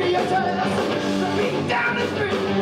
baby, I'm telling us to be down the street.